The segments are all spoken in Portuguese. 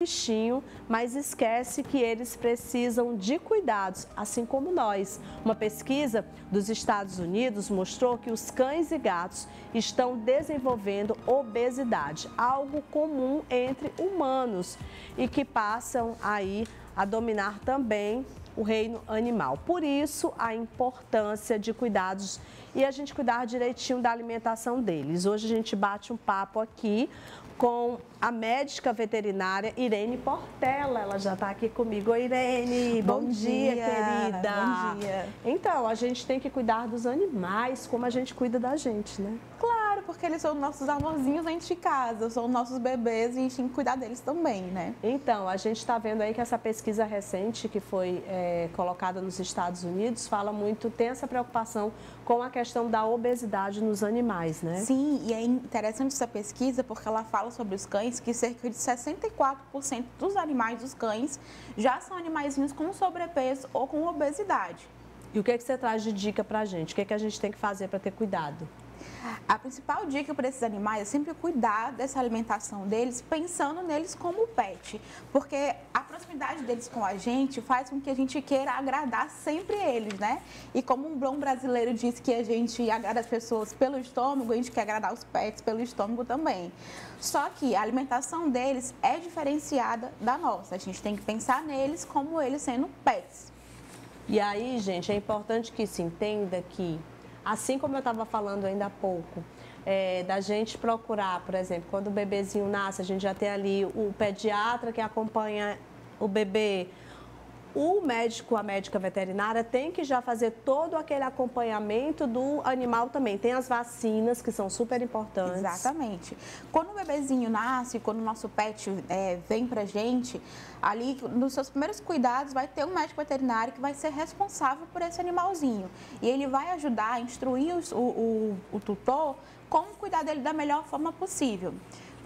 bichinho, mas esquece que eles precisam de cuidados, assim como nós. Uma pesquisa dos Estados Unidos mostrou que os cães e gatos estão desenvolvendo obesidade, algo comum entre humanos e que passam aí a dominar também o reino animal. Por isso, a importância de cuidados e a gente cuidar direitinho da alimentação deles. Hoje a gente bate um papo aqui com a médica veterinária Irene Portela. Ela já está aqui comigo. Oi, Irene, bom, bom dia, dia, querida. Bom dia. Então, a gente tem que cuidar dos animais como a gente cuida da gente, né? Claro, porque eles são nossos amorzinhos dentro de casa, são nossos bebês e a gente tem que cuidar deles também, né? Então, a gente está vendo aí que essa pesquisa recente que foi é, colocada nos Estados Unidos fala muito, tem essa preocupação com a questão da obesidade nos animais, né? Sim, e é interessante essa pesquisa porque ela fala sobre os cães que cerca de 64% dos animais dos cães já são animaizinhos com sobrepeso ou com obesidade. E o que, é que você traz de dica para a gente? O que, é que a gente tem que fazer para ter cuidado? A principal dica para esses animais é sempre cuidar dessa alimentação deles, pensando neles como pet, porque a proximidade deles com a gente faz com que a gente queira agradar sempre eles, né? E como um bom brasileiro diz que a gente agrada as pessoas pelo estômago, a gente quer agradar os pets pelo estômago também. Só que a alimentação deles é diferenciada da nossa. A gente tem que pensar neles como eles sendo pets. E aí, gente, é importante que se entenda que Assim como eu estava falando ainda há pouco, é, da gente procurar, por exemplo, quando o bebezinho nasce, a gente já tem ali o pediatra que acompanha o bebê, o médico, a médica veterinária tem que já fazer todo aquele acompanhamento do animal também. Tem as vacinas que são super importantes. Exatamente. Quando o bebezinho nasce, quando o nosso pet é, vem pra gente, ali nos seus primeiros cuidados vai ter um médico veterinário que vai ser responsável por esse animalzinho. E ele vai ajudar a instruir o, o, o tutor como cuidar dele da melhor forma possível.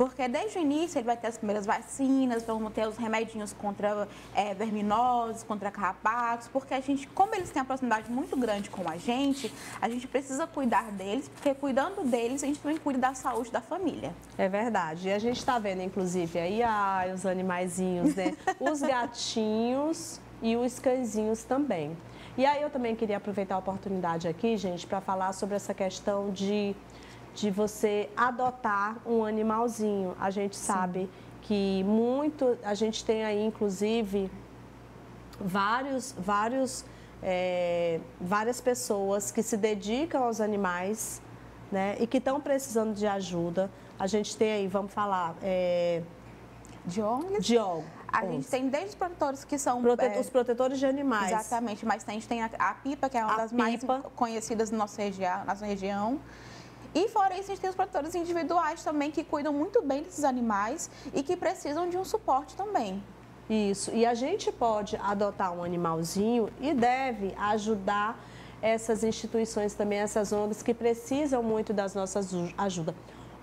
Porque desde o início ele vai ter as primeiras vacinas, vamos ter os remedinhos contra é, verminoses, contra carrapatos, porque a gente, como eles têm a proximidade muito grande com a gente, a gente precisa cuidar deles, porque cuidando deles, a gente também cuida da saúde da família. É verdade. E a gente está vendo, inclusive, aí ah, os animaizinhos, né? os gatinhos e os cãezinhos também. E aí eu também queria aproveitar a oportunidade aqui, gente, para falar sobre essa questão de de você adotar um animalzinho. A gente Sim. sabe que muito, a gente tem aí inclusive vários, vários, é, várias pessoas que se dedicam aos animais, né, e que estão precisando de ajuda. A gente tem aí, vamos falar, é, de ONGs? De ONG. A gente tem desde os protetores que são... É, os protetores de animais. Exatamente, mas a gente tem a, a PIPA, que é uma a das pipa. mais conhecidas na nossa, região, nossa região. E fora isso, a gente tem os protetores individuais também que cuidam muito bem desses animais e que precisam de um suporte também. Isso. E a gente pode adotar um animalzinho e deve ajudar essas instituições também, essas ONGs que precisam muito das nossas ajuda,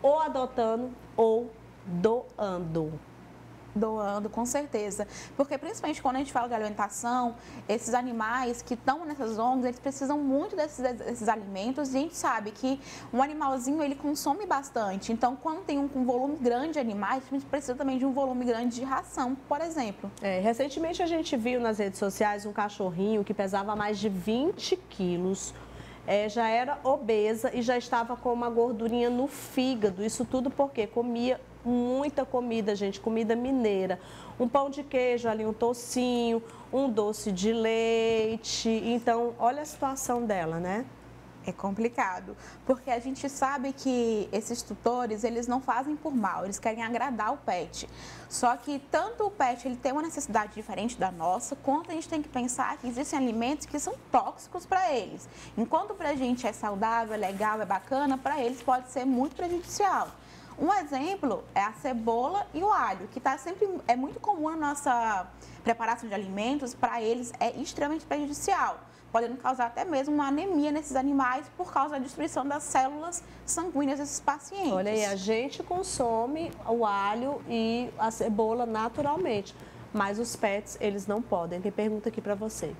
ou adotando ou doando doando, com certeza. Porque principalmente quando a gente fala de alimentação, esses animais que estão nessas ONGs, eles precisam muito desses, desses alimentos e a gente sabe que um animalzinho ele consome bastante. Então, quando tem um, um volume grande de animais, a gente precisa também de um volume grande de ração, por exemplo. É, recentemente a gente viu nas redes sociais um cachorrinho que pesava mais de 20 quilos. É, já era obesa e já estava com uma gordurinha no fígado. Isso tudo porque comia muita comida, gente, comida mineira. Um pão de queijo ali, um tocinho, um doce de leite. Então, olha a situação dela, né? É complicado, porque a gente sabe que esses tutores, eles não fazem por mal, eles querem agradar o pet. Só que tanto o pet ele tem uma necessidade diferente da nossa, quanto a gente tem que pensar que existem alimentos que são tóxicos para eles. Enquanto para a gente é saudável, é legal, é bacana, para eles pode ser muito prejudicial. Um exemplo é a cebola e o alho, que tá sempre é muito comum na nossa preparação de alimentos, para eles é extremamente prejudicial, podendo causar até mesmo uma anemia nesses animais por causa da destruição das células sanguíneas desses pacientes. Olha aí, a gente consome o alho e a cebola naturalmente, mas os pets, eles não podem. Tem pergunta aqui para você.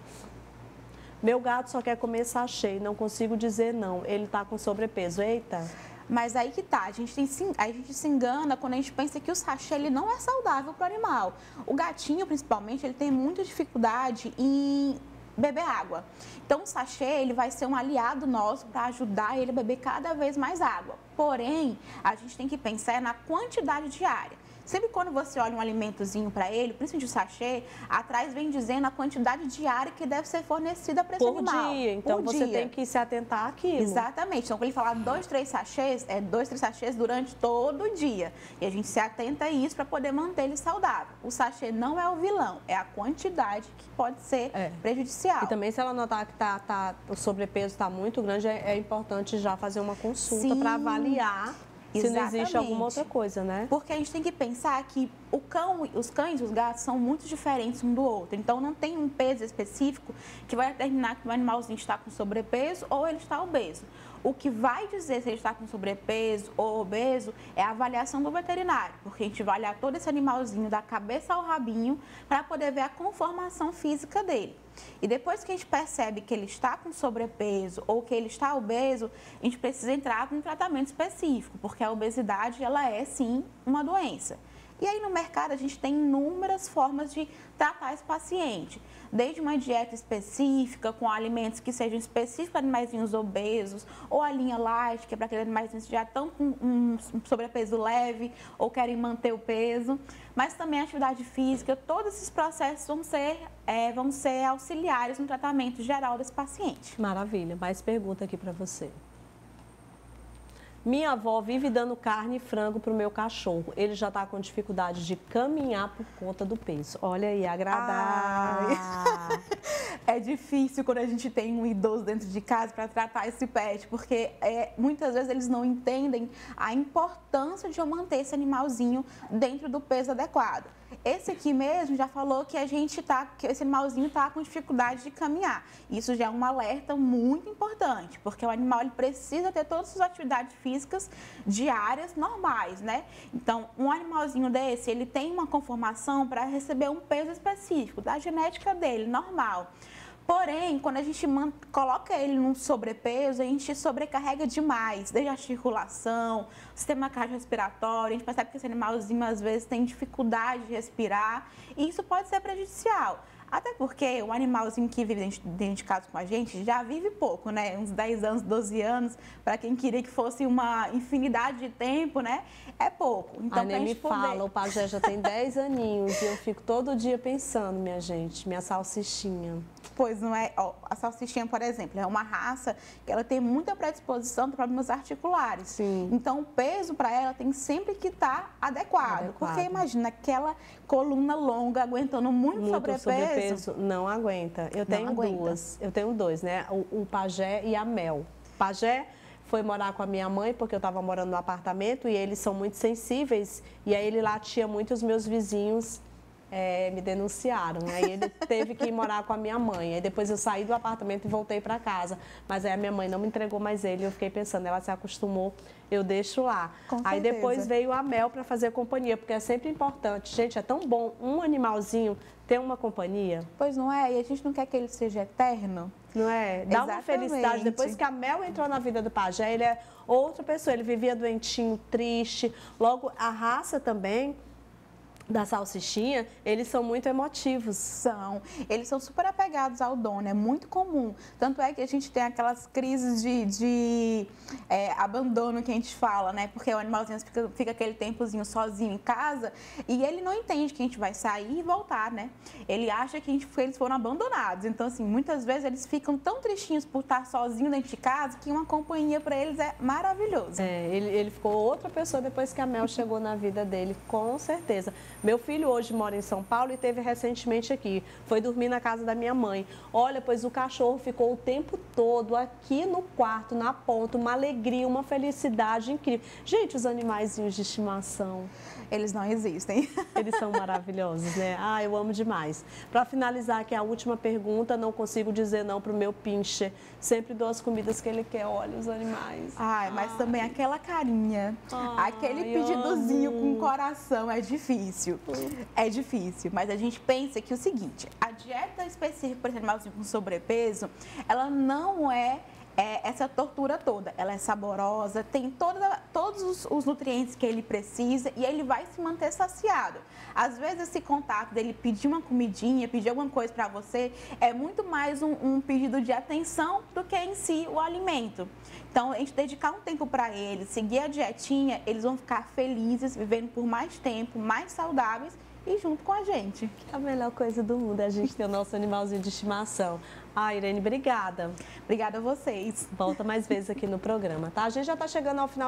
Meu gato só quer comer sachê, não consigo dizer não. Ele está com sobrepeso. Eita! Mas aí que tá, a gente, tem, a gente se engana quando a gente pensa que o sachê ele não é saudável para o animal. O gatinho, principalmente, ele tem muita dificuldade em beber água. Então, o sachê ele vai ser um aliado nosso para ajudar ele a beber cada vez mais água. Porém, a gente tem que pensar na quantidade diária. Sempre quando você olha um alimentozinho para ele, principalmente o sachê, atrás vem dizendo a quantidade diária que deve ser fornecida para esse Por animal. Dia. Então Por você dia. tem que se atentar àquilo. Exatamente. Então, quando ele falar dois, três sachês, é dois, três sachês durante todo o dia. E a gente se atenta a isso para poder manter ele saudável. O sachê não é o vilão, é a quantidade que pode ser É. prejudicial. E também se ela notar que tá, tá, o sobrepeso está muito grande, é, é importante já fazer uma consulta para avaliar se não existe Exatamente. alguma outra coisa, né? Porque a gente tem que pensar que o cão, os cães e os gatos são muito diferentes um do outro. Então, não tem um peso específico que vai determinar que o animalzinho está com sobrepeso ou ele está obeso. O que vai dizer se ele está com sobrepeso ou obeso é a avaliação do veterinário, porque a gente vai olhar todo esse animalzinho da cabeça ao rabinho para poder ver a conformação física dele. E depois que a gente percebe que ele está com sobrepeso ou que ele está obeso, a gente precisa entrar com um tratamento específico, porque a obesidade ela é sim uma doença. E aí no mercado a gente tem inúmeras formas de tratar esse paciente. Desde uma dieta específica, com alimentos que sejam específicos para animaizinhos obesos, ou a linha light, que é para aqueles animaizinhos que já estão com um sobrepeso leve ou querem manter o peso. Mas também a atividade física, todos esses processos vão ser, é, vão ser auxiliares no tratamento geral desse paciente. Maravilha. Mais pergunta aqui para você. Minha avó vive dando carne e frango para o meu cachorro. Ele já está com dificuldade de caminhar por conta do peso. Olha aí, agradável. Ah, é difícil quando a gente tem um idoso dentro de casa para tratar esse pet, porque é, muitas vezes eles não entendem a importância de eu manter esse animalzinho dentro do peso adequado. Esse aqui mesmo já falou que a gente tá, que esse animalzinho está com dificuldade de caminhar. Isso já é um alerta muito importante, porque o animal ele precisa ter todas as suas atividades físicas diárias normais, né? Então, um animalzinho desse, ele tem uma conformação para receber um peso específico da genética dele, normal. Porém, quando a gente coloca ele num sobrepeso, a gente sobrecarrega demais, desde a articulação, sistema cardiorrespiratório, a gente percebe que esse animalzinho às vezes tem dificuldade de respirar e isso pode ser prejudicial. Até porque o animalzinho que vive dentro, de casa com a gente já vive pouco, né? Uns 10 anos, 12 anos, para quem queria que fosse uma infinidade de tempo, né? É pouco. Então, a nem me poder- fala, o pajé já tem 10 aninhos e eu fico todo dia pensando, minha gente, minha salsichinha. Pois não é, ó, a salsichinha, por exemplo, é uma raça que ela tem muita predisposição para problemas articulares. Sim. Então, o peso para ela tem sempre que estar adequado, Adequado. Porque imagina aquela coluna longa aguentando muito, Muito sobrepeso. sobrepeso não aguenta. Eu tenho aguenta. duas. Eu tenho dois, né? O, o pajé e a mel. Pajé foi morar com a minha mãe porque eu estava morando no apartamento e eles são muito sensíveis e aí ele latia muito os meus vizinhos eh, me denunciaram. Aí ele teve que ir morar com a minha mãe. Aí depois eu saí do apartamento e voltei para casa. Mas aí a minha mãe não me entregou mais ele. Eu fiquei pensando, ela se acostumou, eu deixo lá. Com aí certeza. depois veio a mel para fazer companhia, porque é sempre importante. Gente, é tão bom um animalzinho ter uma companhia. Pois não é? E a gente não quer que ele seja eterno. Não é? Dá uma Exatamente. felicidade. Depois que a Mel entrou na vida do pajé, ele é outra pessoa. Ele vivia doentinho, triste. Logo, a raça também da salsichinha, eles são muito emotivos. São. Eles são super apegados ao dono, é muito comum. Tanto é que a gente tem aquelas crises de, de, é, abandono que a gente fala, né? Porque o animalzinho fica, fica aquele tempozinho sozinho em casa e ele não entende que a gente vai sair e voltar, né? Ele acha que, a gente, que eles foram abandonados. Então, assim, muitas vezes eles ficam tão tristinhos por estar sozinho dentro de casa que uma companhia para eles é maravilhoso. É, ele, ele ficou outra pessoa depois que a Mel chegou na vida dele, com certeza. Meu filho hoje mora em São Paulo e teve recentemente aqui. Foi dormir na casa da minha mãe. Olha, pois o cachorro ficou o tempo todo aqui no quarto, na ponta, uma alegria, uma felicidade incrível. Gente, os animaizinhos de estimação. Eles não existem. Eles são maravilhosos, né? Ah, eu amo demais. Para finalizar aqui a última pergunta, não consigo dizer não pro meu pincher. Sempre dou as comidas que ele quer. Olha os animais. Ai, mas também aquela carinha, Ai, aquele pedidozinho amo. com coração é difícil. É difícil, mas a gente pensa que o seguinte, a dieta específica para esse animalzinho com sobrepeso, ela não é, é essa tortura toda. Ela é saborosa, tem toda, todos os, os nutrientes que ele precisa e ele vai se manter saciado. Às vezes esse contato dele pedir uma comidinha, pedir alguma coisa para você, é muito mais um, um pedido de atenção do que em si o alimento. Então, a gente dedicar um tempo para eles, seguir a dietinha, eles vão ficar felizes, vivendo por mais tempo, mais saudáveis e junto com a gente. Que é a melhor coisa do mundo é a gente ter o nosso animalzinho de estimação. Ah, Irene, obrigada. Obrigada a vocês. Volta mais vezes aqui no programa, tá? A gente já está chegando ao final.